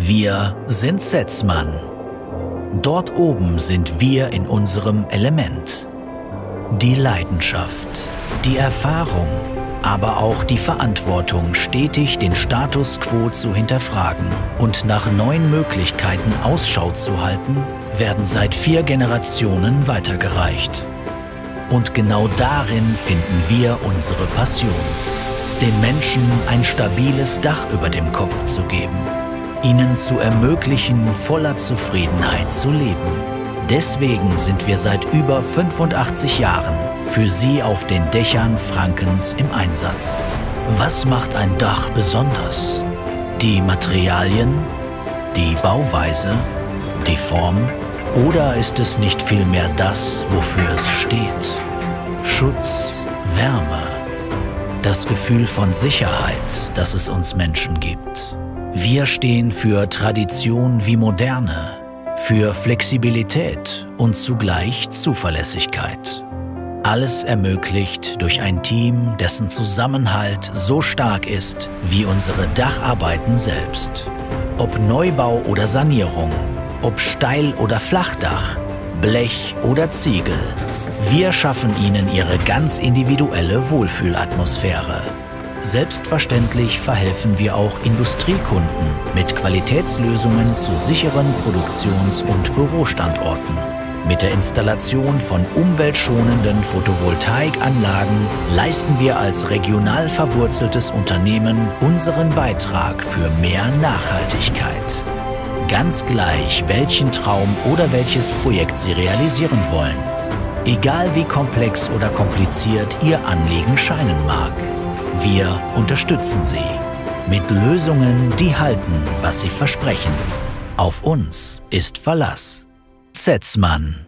Wir sind Setzmann. Dort oben sind wir in unserem Element. Die Leidenschaft, die Erfahrung, aber auch die Verantwortung, stetig den Status quo zu hinterfragen und nach neuen Möglichkeiten Ausschau zu halten, werden seit vier Generationen weitergereicht. Und genau darin finden wir unsere Passion. Den Menschen ein stabiles Dach über dem Kopf zu geben. Ihnen zu ermöglichen, voller Zufriedenheit zu leben. Deswegen sind wir seit über 85 Jahren für Sie auf den Dächern Frankens im Einsatz. Was macht ein Dach besonders? Die Materialien? Die Bauweise? Die Form? Oder ist es nicht vielmehr das, wofür es steht? Schutz, Wärme, das Gefühl von Sicherheit, das es uns Menschen gibt. Wir stehen für Tradition wie Moderne, für Flexibilität und zugleich Zuverlässigkeit. Alles ermöglicht durch ein Team, dessen Zusammenhalt so stark ist wie unsere Dacharbeiten selbst. Ob Neubau oder Sanierung, ob Steil- oder Flachdach, Blech oder Ziegel. Wir schaffen Ihnen Ihre ganz individuelle Wohlfühlatmosphäre. Selbstverständlich verhelfen wir auch Industriekunden mit Qualitätslösungen zu sicheren Produktions- und Bürostandorten. Mit der Installation von umweltschonenden Photovoltaikanlagen leisten wir als regional verwurzeltes Unternehmen unseren Beitrag für mehr Nachhaltigkeit. Ganz gleich, welchen Traum oder welches Projekt Sie realisieren wollen. Egal wie komplex oder kompliziert Ihr Anliegen scheinen mag. Wir unterstützen Sie mit Lösungen, die halten, was sie versprechen. Auf uns ist Verlass. Setzmann